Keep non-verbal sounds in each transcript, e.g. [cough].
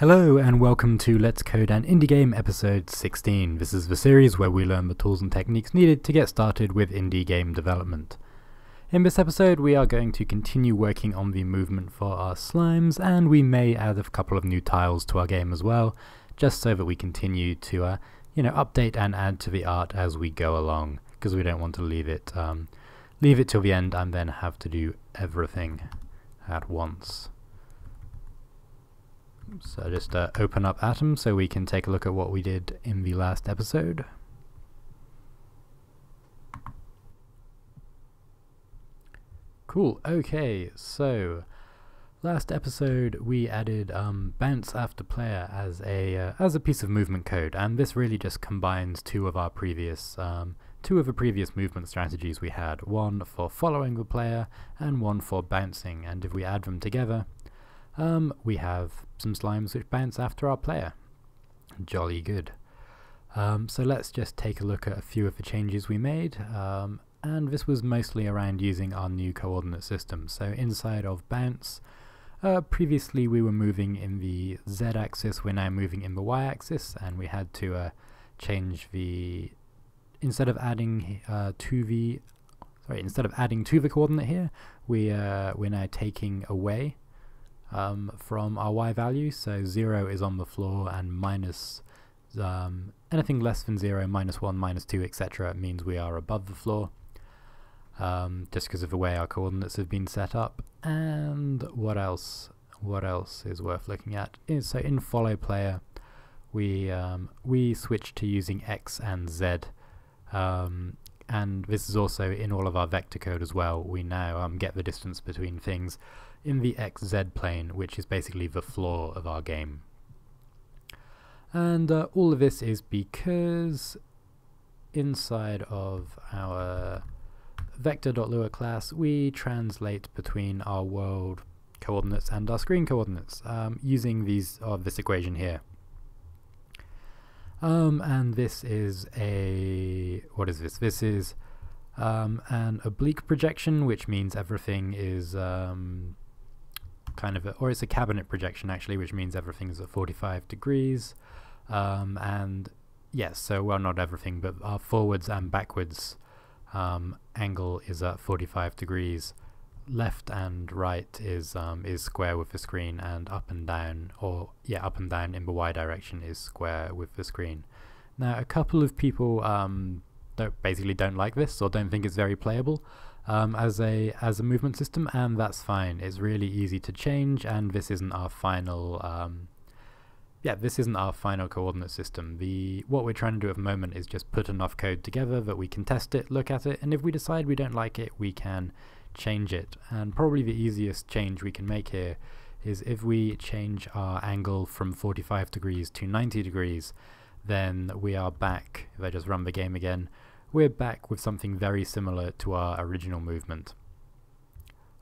Hello and welcome to Let's Code an Indie Game episode 16. This is the series where we learn the tools and techniques needed to get started with indie game development. In this episode we are going to continue working on the movement for our slimes and we may add a couple of new tiles to our game as well, just so that we continue to uh, you know, update and add to the art as we go along, because we don't want to leave it, um, leave it till the end and then have to do everything at once. So just uh, open up Atom so we can take a look at what we did in the last episode. Cool, okay, so last episode we added um, bounce after player as a uh, as a piece of movement code and this really just combines two of our previous um, two of the previous movement strategies we had. One for following the player and one for bouncing and if we add them together um, we have some slimes which bounce after our player. Jolly good. Um, so let's just take a look at a few of the changes we made. Um, and this was mostly around using our new coordinate system. So inside of bounce, uh, previously we were moving in the z-axis, we're now moving in the y-axis, and we had to uh, change the, instead of adding uh, to the, sorry, instead of adding to the coordinate here, we, uh, we're now taking away um, from our y value. So 0 is on the floor and minus um, anything less than 0, minus 1, minus 2, etc. means we are above the floor. Um, just because of the way our coordinates have been set up. And what else? What else is worth looking at? Is, so in follow player, we um, we switched to using x and z, um, and this is also in all of our vector code as well. We now um, get the distance between things in the XZ plane, which is basically the floor of our game. And uh, all of this is because inside of our vector.lua class, we translate between our world coordinates and our screen coordinates um, using these of uh, this equation here. Um, and this is a what is this? This is um, an oblique projection, which means everything is um, kind of, a, or it's a cabinet projection actually, which means everything is at 45 degrees. Um, and yes, so well, not everything, but our forwards and backwards um, angle is at 45 degrees. Left and right is um, is square with the screen, and up and down, or yeah, up and down in the y direction is square with the screen. Now, a couple of people um, don't basically don't like this or don't think it's very playable um, as a as a movement system, and that's fine. It's really easy to change, and this isn't our final. Um, yeah, this isn't our final coordinate system. The what we're trying to do at the moment is just put enough code together that we can test it, look at it, and if we decide we don't like it, we can change it. And probably the easiest change we can make here is if we change our angle from 45 degrees to 90 degrees, then we are back, if I just run the game again, we're back with something very similar to our original movement.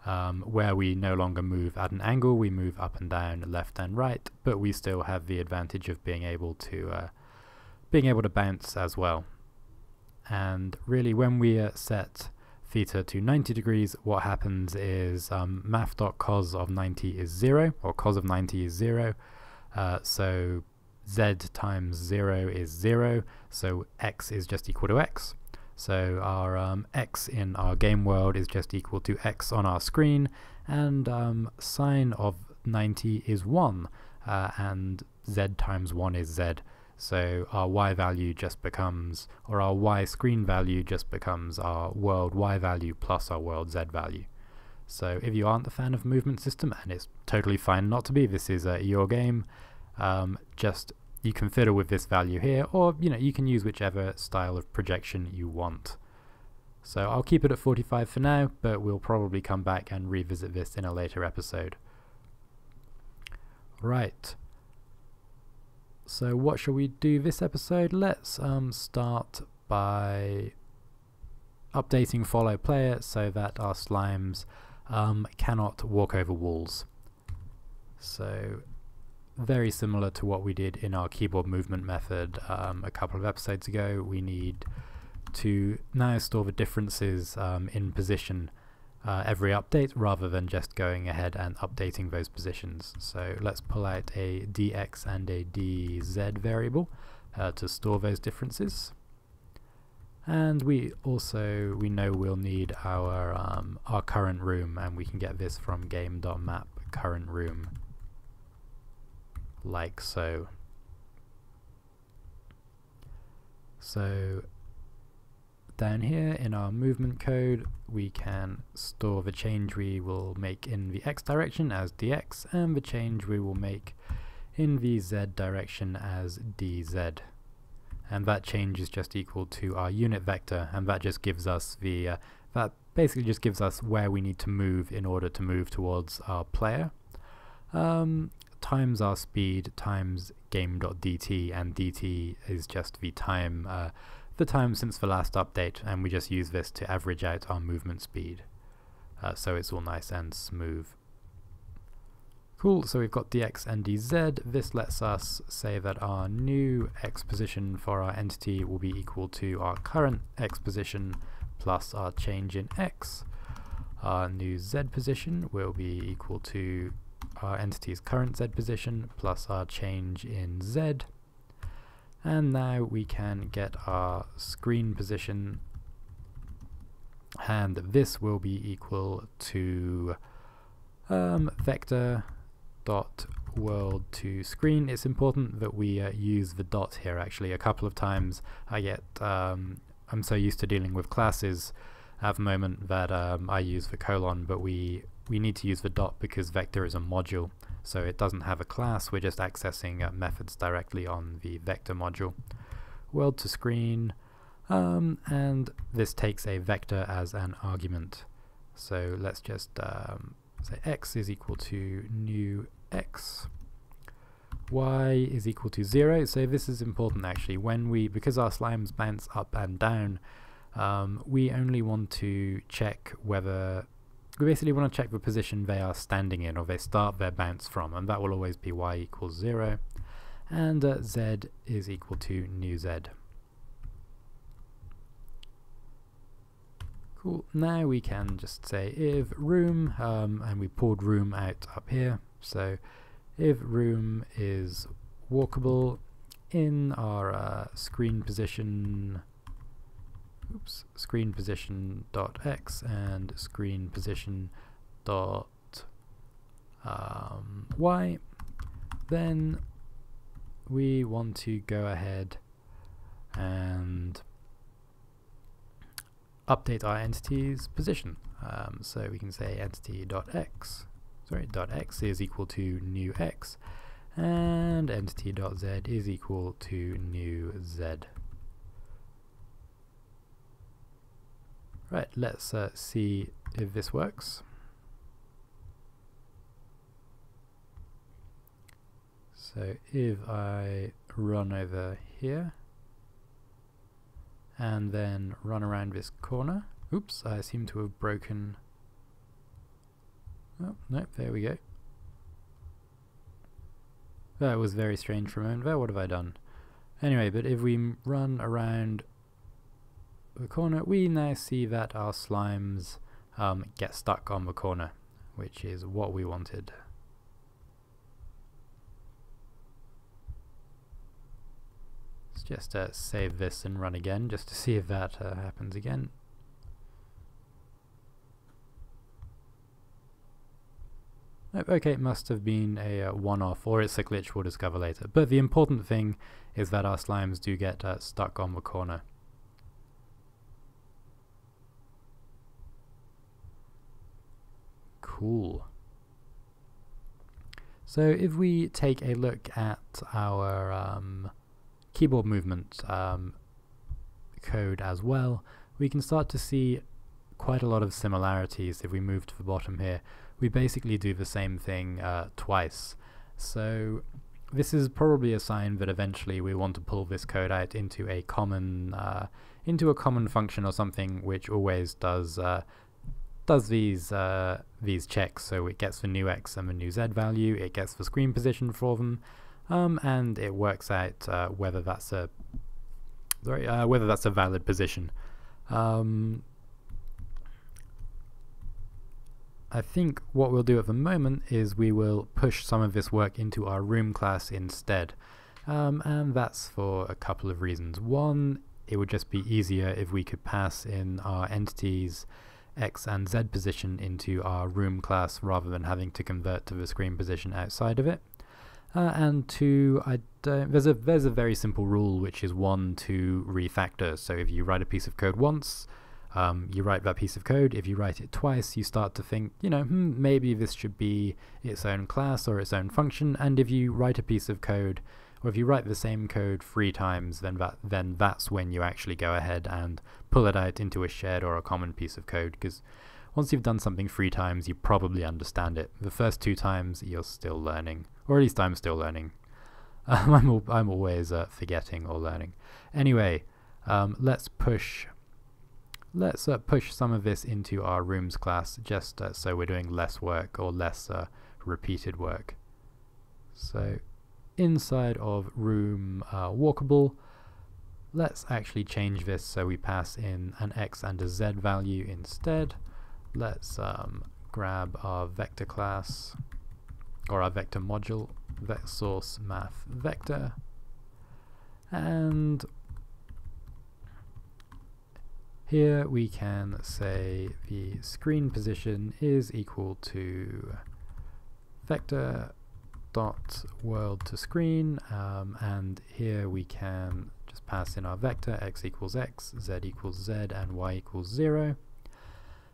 Um, where we no longer move at an angle, we move up and down, left and right, but we still have the advantage of being able to uh, being able to bounce as well. And really, when we uh, set theta to 90 degrees, what happens is um, math.cos of 90 is 0, or cos of 90 is 0. Uh, so z times 0 is 0, so x is just equal to x. So our um, x in our game world is just equal to x on our screen, and um, sine of 90 is 1, uh, and z times 1 is z. So our y value just becomes, or our y screen value just becomes our world y value plus our world z value. So if you aren't a fan of movement system, and it's totally fine not to be, this is uh, your game, um, just you can fiddle with this value here, or you know you can use whichever style of projection you want. So I'll keep it at 45 for now, but we'll probably come back and revisit this in a later episode. Right. So what shall we do this episode? Let's um, start by updating follow player so that our slimes um, cannot walk over walls. So very similar to what we did in our keyboard movement method um, a couple of episodes ago. We need to now store the differences um, in position uh, every update rather than just going ahead and updating those positions. So let's pull out a dx and a dz variable uh, to store those differences. And we also, we know we'll need our, um, our current room and we can get this from game.map current room like so. So down here in our movement code we can store the change we will make in the x direction as dx and the change we will make in the z direction as dz and that change is just equal to our unit vector and that just gives us the uh, that basically just gives us where we need to move in order to move towards our player um, times our speed times game.dt and dt is just the time uh, the time since the last update and we just use this to average out our movement speed uh, so it's all nice and smooth Cool, so we've got dx and dz. This lets us say that our new x position for our entity will be equal to our current x position plus our change in x. Our new z position will be equal to our entity's current z position plus our change in z. And now we can get our screen position and this will be equal to um, vector dot world to screen. It's important that we uh, use the dot here actually. A couple of times I get, um, I'm so used to dealing with classes at the moment that um, I use the colon, but we, we need to use the dot because vector is a module. So it doesn't have a class, we're just accessing uh, methods directly on the vector module. World to screen, um, and this takes a vector as an argument. So let's just um, say x is equal to new x y is equal to 0 so this is important actually when we because our slimes bounce up and down um, we only want to check whether we basically want to check the position they are standing in or they start their bounce from and that will always be y equals 0 and uh, z is equal to new z. Cool, now we can just say if room, um, and we pulled room out up here, so if room is walkable in our uh, screen position, oops, screen position dot x and screen position dot um, y, then we want to go ahead and update our entity's position. Um, so we can say entity.x, sorry, dot .x is equal to new x, and entity.z is equal to new z. Right, let's uh, see if this works. So if I run over here, and then run around this corner. Oops, I seem to have broken... Oh, no, there we go. That was very strange for a moment there, what have I done? Anyway, but if we run around the corner, we now see that our slimes um, get stuck on the corner, which is what we wanted. Let's just uh, save this and run again just to see if that uh, happens again. Okay, it must have been a uh, one-off, or it's a glitch we'll discover later. But the important thing is that our slimes do get uh, stuck on the corner. Cool. So if we take a look at our um, keyboard movement um, code as well, we can start to see quite a lot of similarities if we move to the bottom here. We basically do the same thing uh, twice. So this is probably a sign that eventually we want to pull this code out into a common uh, into a common function or something which always does uh, does these uh, these checks. So it gets the new x and the new z value, it gets the screen position for them, um, and it works out uh, whether that's a sorry, uh, whether that's a valid position. Um, I think what we'll do at the moment is we will push some of this work into our room class instead. Um, and that's for a couple of reasons. One, it would just be easier if we could pass in our entities x and z position into our room class rather than having to convert to the screen position outside of it. Uh, and two, I there's a there's a very simple rule which is one to refactor. So if you write a piece of code once, um, you write that piece of code. If you write it twice, you start to think, you know, hmm, maybe this should be its own class or its own function. And if you write a piece of code, or if you write the same code three times, then that then that's when you actually go ahead and pull it out into a shared or a common piece of code. Because once you've done something three times, you probably understand it. The first two times, you're still learning, or at least I'm still learning. Um, [laughs] I'm I'm always uh, forgetting or learning. Anyway, um, let's push let's uh, push some of this into our rooms class just uh, so we're doing less work or less uh, repeated work. So inside of room uh, walkable, let's actually change this so we pass in an x and a z value instead. Let's um, grab our vector class or our vector module, vec source math vector, and here we can say the screen position is equal to vector dot world to screen um, and here we can just pass in our vector x equals x, z equals z and y equals 0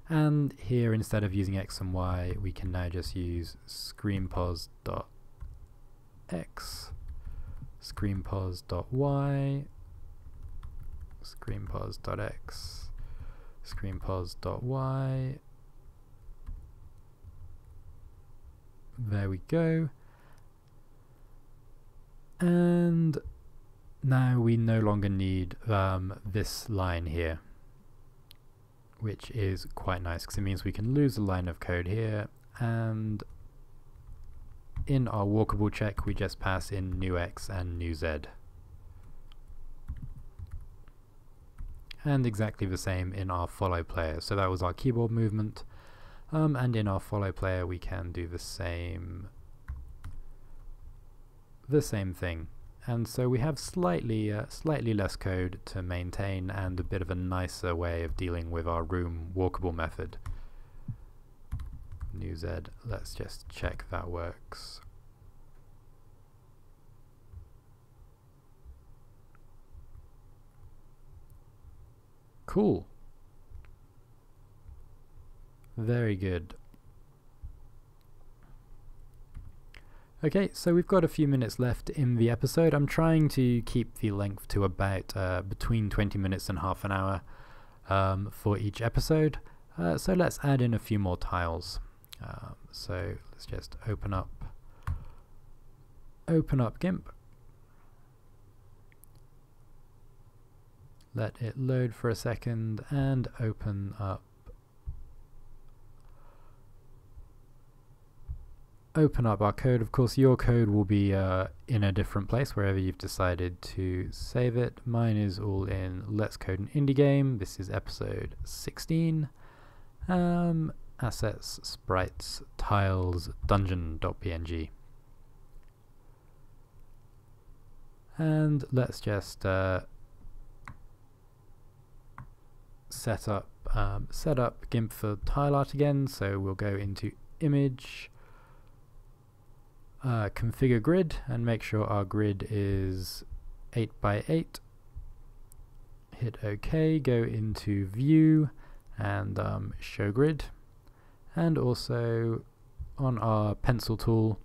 and here instead of using x and y we can now just use screenpos dot x screenpos dot y screenpos dot x screenpos.y. There we go. And now we no longer need um, this line here, which is quite nice because it means we can lose a line of code here and in our walkable check we just pass in new x and new z. and exactly the same in our follow player. So that was our keyboard movement. Um, and in our follow player we can do the same the same thing. And so we have slightly uh, slightly less code to maintain and a bit of a nicer way of dealing with our room walkable method. New Z, let's just check that works. Cool. Very good. Okay, so we've got a few minutes left in the episode. I'm trying to keep the length to about uh, between 20 minutes and half an hour um, for each episode. Uh, so let's add in a few more tiles. Um, so let's just open up open up GIMP let it load for a second and open up open up our code. Of course, your code will be uh, in a different place wherever you've decided to save it. Mine is all in Let's Code an Indie Game. This is episode 16. Um, assets, sprites, tiles, dungeon.png. And let's just uh, set up um, set up GIMP for tile art again. So we'll go into image, uh, configure grid, and make sure our grid is 8 by 8 Hit OK, go into view and um, show grid. And also on our pencil tool,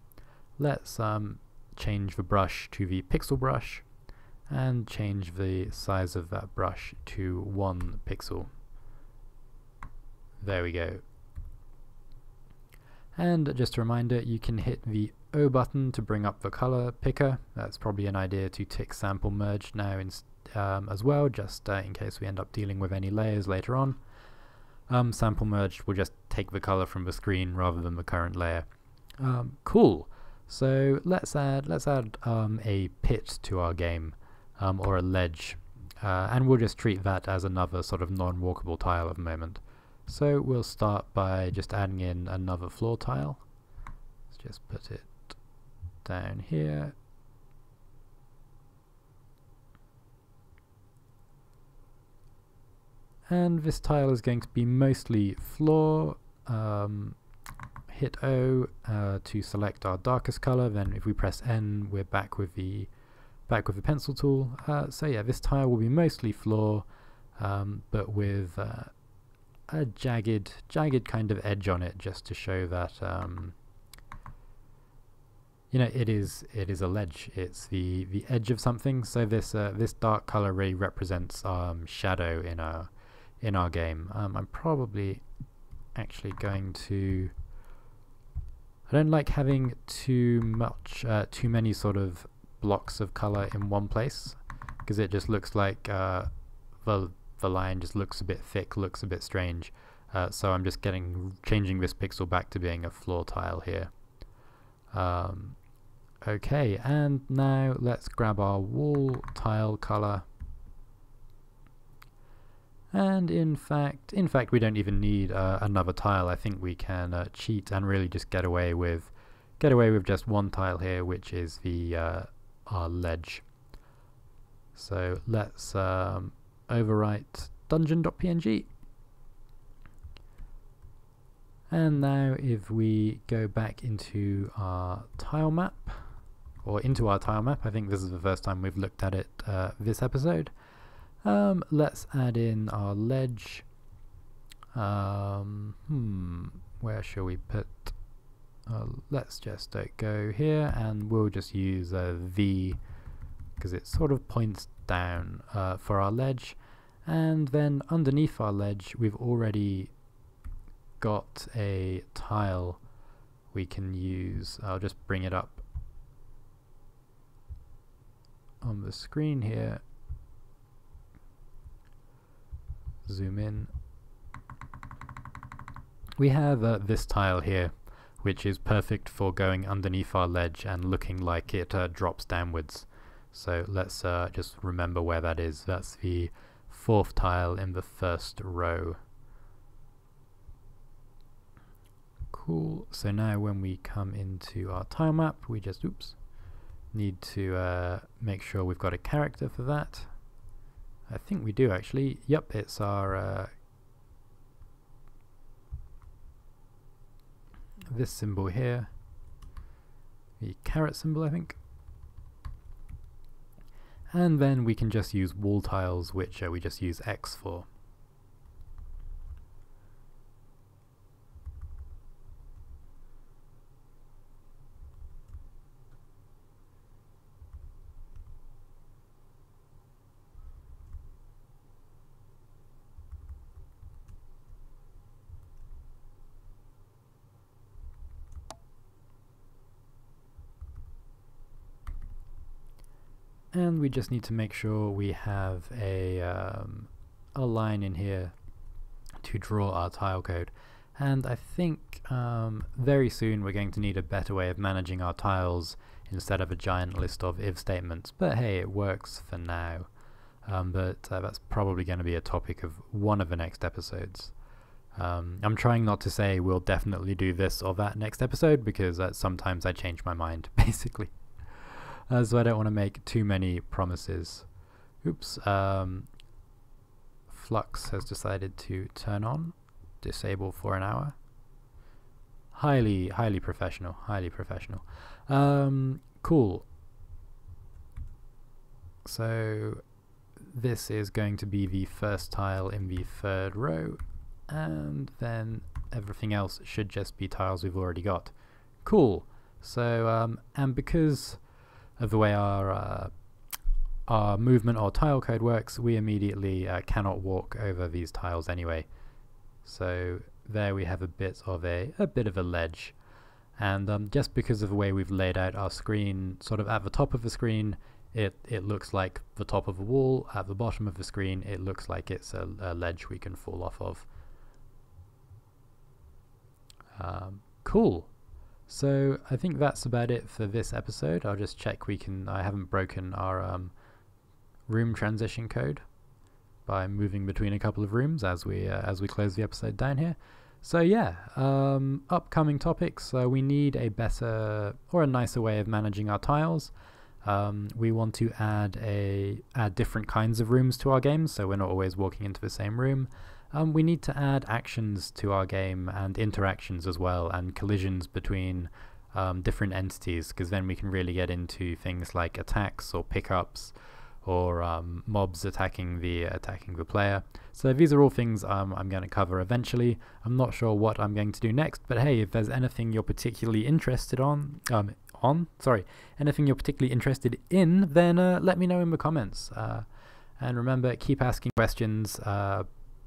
let's um, change the brush to the pixel brush and change the size of that brush to one pixel. There we go. And just a reminder, you can hit the O button to bring up the color picker. That's probably an idea to tick sample merge now um, as well, just uh, in case we end up dealing with any layers later on. Um, sample merge will just take the color from the screen rather than the current layer. Um, cool. So let's add let's add um, a pit to our game um, or a ledge. Uh, and we'll just treat that as another sort of non-walkable tile at the moment. So we'll start by just adding in another floor tile. Let's just put it down here. And this tile is going to be mostly floor. Um, hit O uh, to select our darkest color. Then if we press N, we're back with the back with the pencil tool. Uh, so yeah, this tile will be mostly floor, um, but with uh, a jagged, jagged kind of edge on it, just to show that um, you know it is it is a ledge. It's the the edge of something. So this uh, this dark color really represents um, shadow in our in our game. Um, I'm probably actually going to. I don't like having too much, uh, too many sort of blocks of color in one place because it just looks like uh, the the line just looks a bit thick, looks a bit strange. Uh, so I'm just getting changing this pixel back to being a floor tile here. Um, okay, and now let's grab our wall tile color. And in fact, in fact, we don't even need uh, another tile. I think we can uh, cheat and really just get away with get away with just one tile here, which is the uh, our ledge. So let's um, overwrite dungeon.png. And now if we go back into our tile map, or into our tile map, I think this is the first time we've looked at it uh, this episode. Um, let's add in our ledge. Um, hmm, where shall we put uh, let's just uh, go here and we'll just use a V because it sort of points down uh, for our ledge and then underneath our ledge we've already got a tile we can use I'll just bring it up on the screen here zoom in we have uh, this tile here which is perfect for going underneath our ledge and looking like it uh, drops downwards. So let's uh, just remember where that is. That's the fourth tile in the first row. Cool. So now when we come into our tile map, we just, oops, need to uh, make sure we've got a character for that. I think we do actually. Yep, it's our uh, this symbol here, the caret symbol I think. And then we can just use wall tiles which uh, we just use X for. And we just need to make sure we have a, um, a line in here to draw our tile code. And I think um, very soon we're going to need a better way of managing our tiles instead of a giant list of if statements. But hey it works for now. Um, but uh, that's probably going to be a topic of one of the next episodes. Um, I'm trying not to say we'll definitely do this or that next episode because uh, sometimes I change my mind [laughs] basically uh, so I don't want to make too many promises. Oops. Um, Flux has decided to turn on, disable for an hour. Highly, highly professional. Highly professional. Um, cool. So this is going to be the first tile in the third row, and then everything else should just be tiles we've already got. Cool. So, um, and because of the way our uh, our movement or tile code works, we immediately uh, cannot walk over these tiles anyway. So there we have a bit of a, a bit of a ledge. And um, just because of the way we've laid out our screen, sort of at the top of the screen, it, it looks like the top of a wall. At the bottom of the screen, it looks like it's a, a ledge we can fall off of. Um, cool. So I think that's about it for this episode. I'll just check we can, I haven't broken our um, room transition code. by moving between a couple of rooms as we uh, as we close the episode down here. So yeah, um, upcoming topics. Uh, we need a better or a nicer way of managing our tiles. Um, we want to add a add different kinds of rooms to our games, so we're not always walking into the same room. Um, we need to add actions to our game and interactions as well, and collisions between um, different entities, because then we can really get into things like attacks or pickups or um, mobs attacking the attacking the player. So these are all things um, I'm going to cover eventually. I'm not sure what I'm going to do next, but hey, if there's anything you're particularly interested on, um, on sorry, anything you're particularly interested in, then uh, let me know in the comments. Uh, and remember, keep asking questions uh,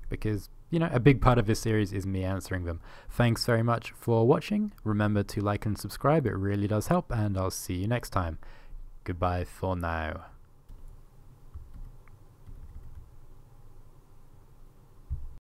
because you know a big part of this series is me answering them. Thanks very much for watching. Remember to like and subscribe; it really does help. And I'll see you next time. Goodbye for now.